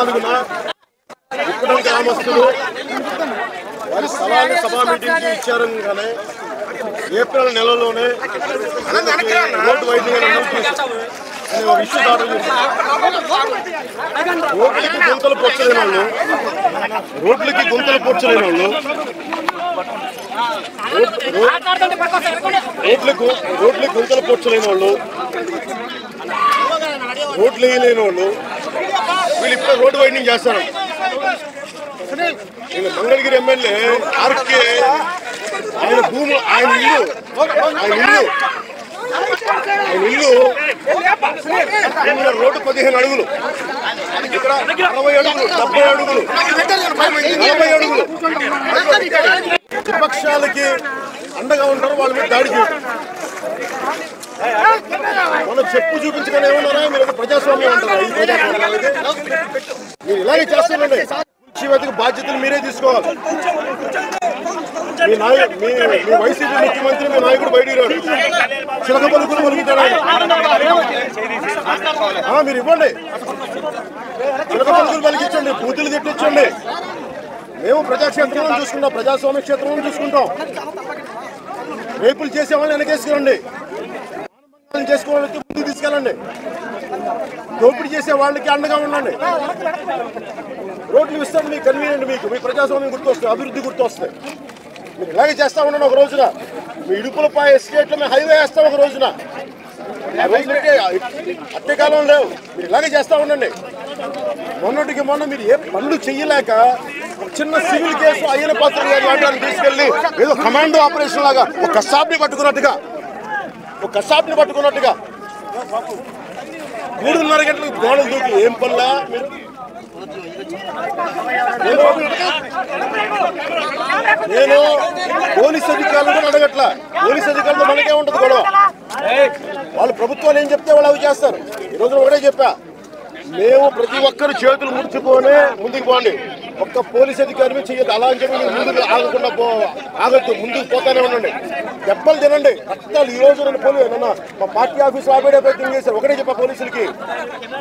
నాలుగున గ్రామస్తులు వారి స్థలాన్ని సభా మీటింగ్కి ఇచ్చారనగానే ఏప్రిల్ నెలలోనే రోడ్డు వైద్యులను అనే ఒక ఇష్యూ దాటం రోడ్లకి గుంతలు పొచ్చలేని వాళ్ళు రోడ్లకి గుంతలు పొచ్చలేని వాళ్ళు రోడ్లకు రోడ్లకు గుంతలు పొచ్చలేని వాళ్ళు రోడ్లు వేయలేని వాళ్ళు వీళ్ళు ఇప్పుడు రోడ్డు వైండింగ్ చేస్తారు. మంగళగిరి ఎమ్మెల్యే ఆర్కే ఆయన భూము ఆయన ఇల్లు ఆయన ఇల్లు ఆయన ఇల్లు రోడ్డు పదిహేను అడుగులు. ఇక్కడ అరవై అడుగులు డెబ్బై అడుగులు నలభై అడుగులు. విపక్షాలకి అండగా ఉంటారు వాళ్ళ మీద దాడి చేయడం చెప్పు చూపించుకొని ఏమన్నారా? మీరు ప్రజాస్వామ్యం అంటారా? ఈ ప్రజాస్వామ్యం ఇది? మీరు ఇలాగే చేస్తానండి వెతికి బాధ్యతలు మీరే తీసుకోవాలి. మీ నాయ మీ మీ వైసీపీ ముఖ్యమంత్రి మీ నాయకుడు బయటికి రాడు. చిలక పలుకులు పలుకుతాడు ఆయన. మీరు ఇవ్వండి. చిలక పలుకులు పలికించండి పూతులు తిట్టించండి. మేము ప్రజాక్షేత్రం చూసుకుంటాం ప్రజాస్వామ్య క్షేత్రం చూసుకుంటాం. రేపులు చేసేవాళ్ళని వెనకేసుకురండి. వెనకేసుకోండి చేసుకోవాలంటే తీసుకెళ్ళండి. దోపిడీ చేసే వాళ్ళకి అండగా ఉండండి. రోడ్లు ఇస్తాను మీకు కన్వీనియంట్ మీకు మీ ప్రజాస్వామ్యం గుర్తొస్తుంది అభివృద్ధి గుర్తొస్తుంది. మీరు ఇలాగే చేస్తా ఉండండి ఒక రోజున. మీ ఇడుపులపాయ ఎస్టేట్లో మేము హైవే వేస్తాం ఒక రోజున. అట్టకాలం లేవు. మీరు ఇలాగే చేస్తా ఉండండి. మొన్నటికి మొన్న మీరు ఏ పనులు చెయ్యలేక ఒక చిన్న సివిల్ కేసు అయ్యన పాత్ర గారి వాటాన్ని తీసుకెళ్ళి ఏదో కమాండో ఆపరేషన్ లాగా ఒక కసాబ్ని పట్టుకున్నట్టుగా ఒక కసాబ్ని పట్టుకున్నట్టుగా మూడున్నర గంటలకు గోడలు దూకి ఏం పనులా? నేను- పోలీస్ అధికారులు కూడా అడగట్లా. పోలీస్ అధికారులతో మనకే ఉంటుంది గొడవ. వాళ్ళు ప్రభుత్వాలు ఏం చెప్తే వాళ్ళు అవి చేస్తారు. ఈ రోజున ఒకటే చెప్పా. మేము ప్రతి ఒక్కరు చేతులు ముడుచుకొని ముందుకు పోండి. ఒక్క పోలీస్ అధికారి మీద అలా అని చెప్పి ముందుకు ఆగకుండా పో ఆగద్దు. ముందుకు పోతానే ఉండండి. దెబ్బలు తినండి. రక్తాలు ఈ రోజు రెండు పోలీ నిన్న మా పార్టీ ఆఫీస్ ఆపేడే ప్రయత్నం చేశారు. ఒకటే చెప్పా పోలీసులకి.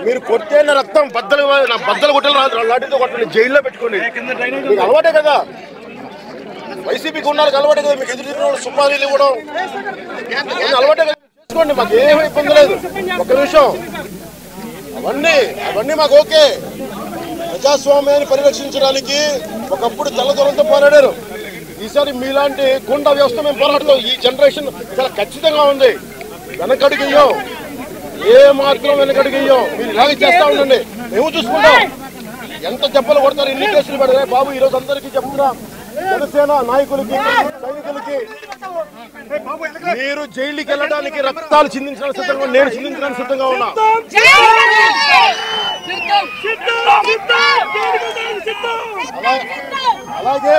మీరు కొట్టేన రక్తం బద్దలు నా బద్దలు కొట్టాలి లాంటితో కొట్టండి. జైల్లో పెట్టుకోండి. మీకు అలవాటే కదా. వైసీపీకి ఉన్నారు అలవాటే కదా. మీకు ఎదురు వాళ్ళు సుపారీలు ఇవ్వడం. అలవాటే కదా. చేసుకోండి. మాకు ఏమీ ఇబ్బంది లేదు. ఒక నిమిషం. అవన్నీ అవన్నీ మాకు ఓకే. ప్రజాస్వామ్యాన్ని పరిరక్షించడానికి ఒకప్పుడు తెల్లదొరంతో పోరాడారు. ఈసారి మీలాంటి గుండా వ్యవస్థ మేము పోరాడతాం. ఈ జనరేషన్ చాలా ఖచ్చితంగా ఉంది. వెనకడిగియ్యం ఏ మాత్రం వెనకడిగియ్యం మీరు ఇలాగే చేస్తా ఉండండి. మేము చూసుకుంటాం. ఎంత దెబ్బలు కొడతారు ఎన్ని కేసులు పెడతాయి? బాబు ఈరోజు అందరికీ చెప్తున్నాం. జనసేన నాయకులకి సైనికులకి మీరు జైలుకి వెళ్ళడానికి రక్తాలు చిందించడానికి సిద్ధంగా నేను చిందించడానికి సిద్ధంగా ఉన్నా. అలా- అలాగే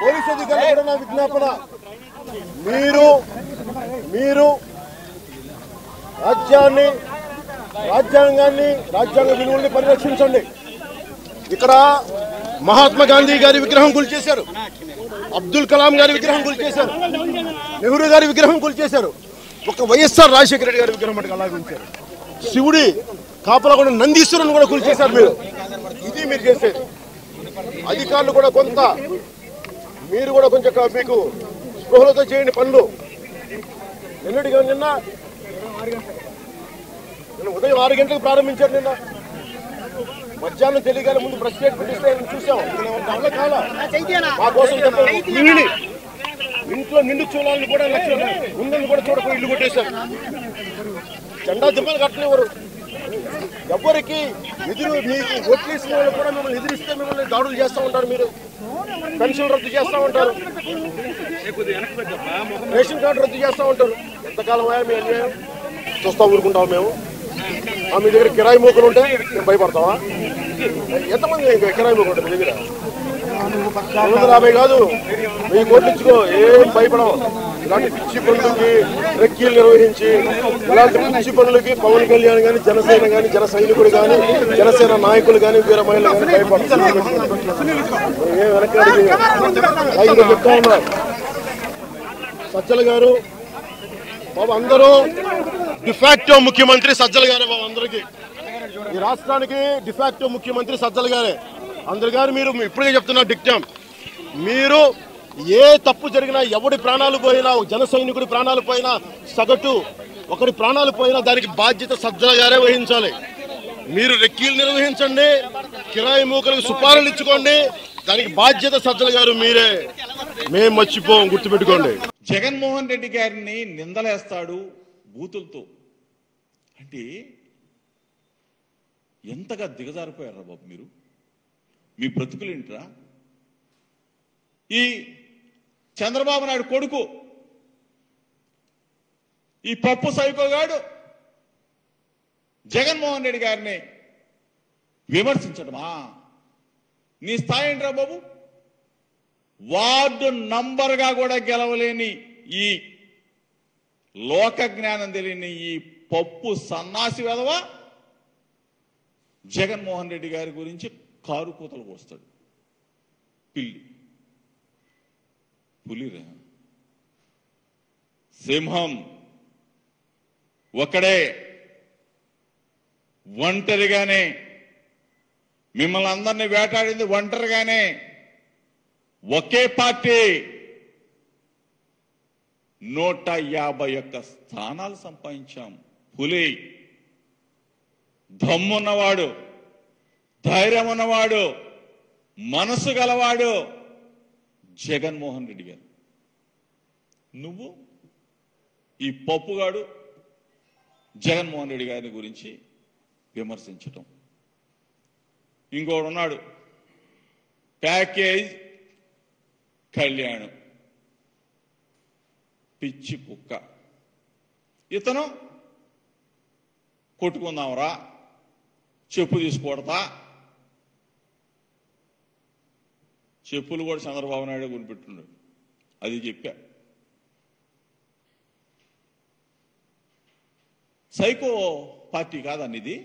పోలీసు అధికారులు కూడా నా విజ్ఞాపన. మీరు మీరు రాజ్యాన్ని రాజ్యాంగాన్ని రాజ్యాంగ విలువల్ని పరిరక్షించండి. ఇక్కడ మహాత్మా గాంధీ గారి విగ్రహం కూల్చేశారు అబ్దుల్ కలాం గారి విగ్రహం కూల్చేశారు నెహ్రూ గారి విగ్రహం కూల్చేశారు ఒక వైఎస్ఆర్ రాజశేఖర రెడ్డి గారి విగ్రహం మటుకు అలాగే ఉంచారు. శివుడి కాపలగొండ నందీశ్వరుని కూడా కూల్చేశారు మీరు. ఇది మీరు చేసేది అధికారులు కూడా కొంత మీరు కూడా కొంచెం మీకు స్పృహలతో చేయండి పనులు. నిన్నటిగా నిన్న నిన్న ఉదయం ఆరు గంటలకు ప్రారంభించారు నిన్న. మధ్యాహ్నం తెలియగానే ముందు ప్రెస్ మీట్ పిలిస్తే చూసాం అల్ల కాల. మా కోసం ఇంట్లో నిండు చూడాలని కూడా లక్ష్యం ఉందని కూడా చూడకుండా ఇల్లు కొట్టేశారు. జెండా దిమ్మలు కట్టలేవారు. ఎవరికి ఎదురు మీకు ఓట్లేసిన వాళ్ళు కూడా మిమ్మల్ని ఎదిరిస్తే మిమ్మల్ని దాడులు చేస్తూ ఉంటారు మీరు. పెన్షన్ రద్దు చేస్తూ ఉంటారు. రేషన్ కార్డు రద్దు చేస్తూ ఉంటారు. ఎంతకాలం అయ్యా మీ అన్యాయం? చూస్తా ఊరుకుంటాం మేము. మీ దగ్గర కిరాయి మూకలు ఉంటే మేము భయపడతావా? ఎంతమంది ఇంకా కిరాయి మూకలు ఉంటాయి మీ దగ్గర? వందల యాభై కాదు. వెయ్యి కోట్లు ఇచ్చుకో ఏం భయపడవు. ఇలాంటి పిచ్చి పనులకి రెక్కీలు నిర్వహించి ఇలాంటి పిచ్చి పనులకి పవన్ కళ్యాణ్ కానీ జనసేన కానీ జన సైనికుడు కానీ జనసేన నాయకులు కానీ వీర మహిళలు కానీ భయపడుతున్నారు ఏం చెప్తా ఉన్నారు సజ్జల గారు బాబు అందరూ డిఫాక్టో ముఖ్యమంత్రి సజ్జల గారే అందరికీ. ఈ రాష్ట్రానికి డిఫాక్టో ముఖ్యమంత్రి సజ్జల గారే. అందరు గారు మీరు ఇప్పుడే చెప్తున్నా డిక్టమ్. మీరు ఏ తప్పు జరిగినా ఎవడి ప్రాణాలు పోయినా జన సైనికుడి ప్రాణాలు పోయినా సగటు ఒకరి ప్రాణాలు పోయినా దానికి బాధ్యత సజ్జల గారే వహించాలి. మీరు రెక్కీలు నిర్వహించండి కిరాయి మూకలకు సుపారీలు ఇచ్చుకోండి దానికి బాధ్యత సజ్జల గారు మీరే. మేము మర్చిపోం గుర్తుపెట్టుకోండి. జగన్మోహన్ రెడ్డి గారిని నిందలేస్తాడు బూతులతో. అంటే ఎంతగా దిగజారిపోయారా బాబు మీరు? మీ బ్రతుకులేంట్రా ఈ చంద్రబాబు నాయుడు కొడుకు ఈ పప్పు సైకోగాడు జగన్మోహన్ రెడ్డి గారిని విమర్శించడమా నీ స్థాయి ఏంట్రా బాబు? వార్డు నంబర్గా కూడా గెలవలేని ఈ లోక జ్ఞానం తెలియని ఈ పప్పు సన్నాసి వెధవ? జగన్మోహన్ రెడ్డి గారి గురించి కారు కూతలు కోస్తాడు. పిల్లి. పులిరా. సింహం. ఒకడే ఒంటరిగానే. మిమ్మల్ని అందరినీ వేటాడింది ఒంటరిగానే. ఒకే పార్టీ. నూట యాభై ఒక్క స్థానాలు సంపాదించాం. పులి దమ్మున్నవాడు ధైర్యం ఉన్నవాడు మనసు గలవాడు జగన్మోహన్ రెడ్డి గారు. నువ్వు ఈ పప్పుగాడు జగన్మోహన్ రెడ్డి గారి గురించి విమర్శించటం. ఇంకోడు ఉన్నాడు ప్యాకేజ్ కళ్యాణం. పిచ్చి కుక్క. ఇతను కొట్టుకుందాంరా చెప్పు తీసుకొడతా చెప్పులు కూడా చంద్రబాబు నాయుడు కొనిపెట్టున్నాడు అది చెప్పా. సైకో పార్టీ కాదండి ఇది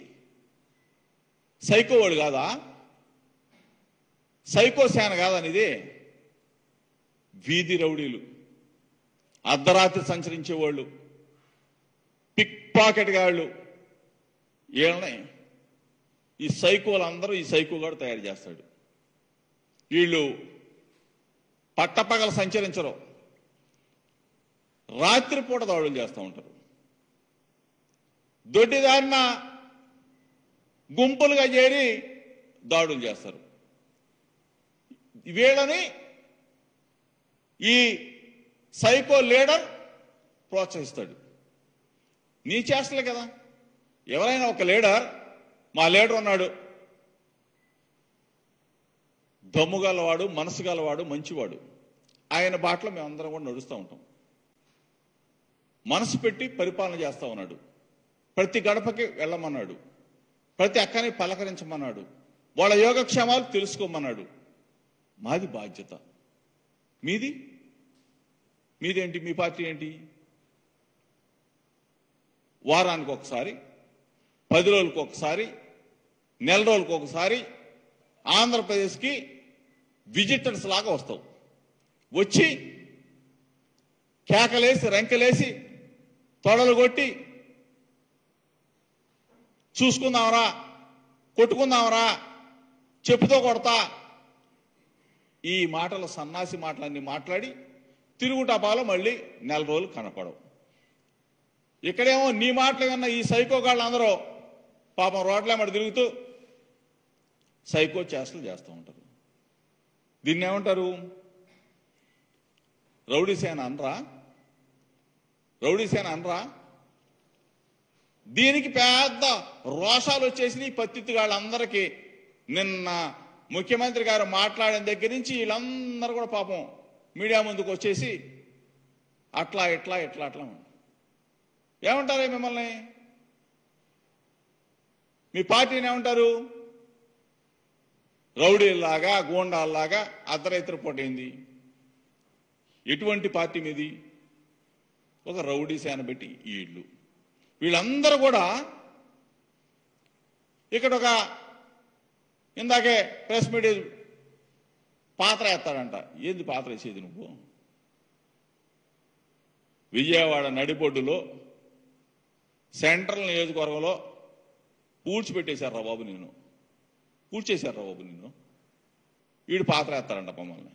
సైకో వాడు కాదా? సైకో సేన కాదని ఇది వీధి రౌడీలు అర్ధరాత్రి సంచరించే వాళ్ళు పిక్ పాకెట్ గాళ్ళు వీళ్ళని ఈ సైకోలు అందరూ ఈ సైకోగాడు తయారు చేస్తాడు. వీళ్ళు పట్టపగల సంచరించరు. రాత్రిపూట దాడులు చేస్తూ ఉంటారు. దొడ్డిదారిన గుంపులుగా చేరి దాడులు చేస్తారు. వీళ్ళని ఈ సైకో లీడర్ ప్రోత్సహిస్తాడు. నీ చేస్తలే కదా? ఎవరైనా ఒక లీడర్ మా లీడర్ ఉన్నాడు. దమ్ము గలవాడు మనసు గలవాడు మంచివాడు. ఆయన బాటలో మేమందరం కూడా నడుస్తూ ఉంటాం. మనసు పెట్టి పరిపాలన చేస్తా ఉన్నాడు. ప్రతి గడపకి వెళ్ళమన్నాడు. ప్రతి అక్కని పలకరించమన్నాడు. వాళ్ళ యోగక్షేమాలు తెలుసుకోమన్నాడు. మాది బాధ్యత. మీది? మీదేంటి? మీ పార్టీ ఏంటి? వారానికి ఒకసారి పది రోజులకు ఒకసారి నెల రోజులకు ఒకసారి ఆంధ్రప్రదేశ్కి విజిటర్స్ లాగా వస్తావు వచ్చి కేకలేసి రెంకలేసి తొడలు కొట్టి చూసుకుందామరా కొట్టుకుందామరా చెప్పుతో కొడతా ఈ మాటలు సన్నాసి మాటలన్నీ మాట్లాడి తిరుగుటపాలో మళ్ళీ నెల రోజులు కనపడవు. ఇక్కడేమో నీ మాటలు కన్నా ఈ సైకో అందరూ పాపం రోడ్ల మరి తిరుగుతూ సైకో చేష్టలు చేస్తూ ఉంటారు. దీన్ని ఏమంటారు? రౌడీ సేన అనరా? రౌడీ సేన అనరా? దీనికి పెద్ద రోషాలు వచ్చేసి పత్తిత్తు వాళ్ళందరికీ. నిన్న ముఖ్యమంత్రి గారు మాట్లాడిన దగ్గర నుంచి వీళ్ళందరూ కూడా పాపం మీడియా ముందుకు వచ్చేసి అట్లా ఇట్లా ఇట్లా అట్లా ఏమంటారు మిమ్మల్ని? మీ పార్టీని ఏమంటారు? రౌడీలాగా గూండాల్లాగా అర్ధరైతుల పోటైంది ఎటువంటి పార్టీ మీది? ఒక రౌడీ సేన పెట్టి వీళ్ళు వీళ్ళందరూ కూడా ఇక్కడ ఒక ఇందాకే ప్రెస్ మీట్ పాత్ర వేస్తాడంట. ఏంది పాత్ర వేసేది నువ్వు? విజయవాడ నడిబొడ్డులో సెంట్రల్ నియోజకవర్గంలో పూడ్చిపెట్టేశారా బాబు నేను పూడ్చేశారా బాబు నిన్ను? వీడు పాత్ర వేస్తారంట మమ్మల్ని.